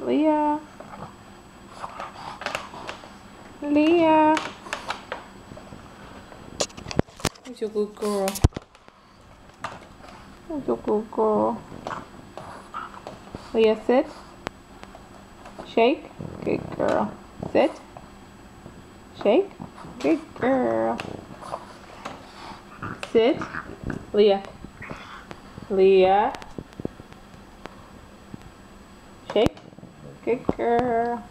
Lea. Lea. Who's your good girl? Good girl? Lea, sit. Shake. Good girl. Sit. Shake. Good girl. Sit. Lea. Lea. Shake. Good girl.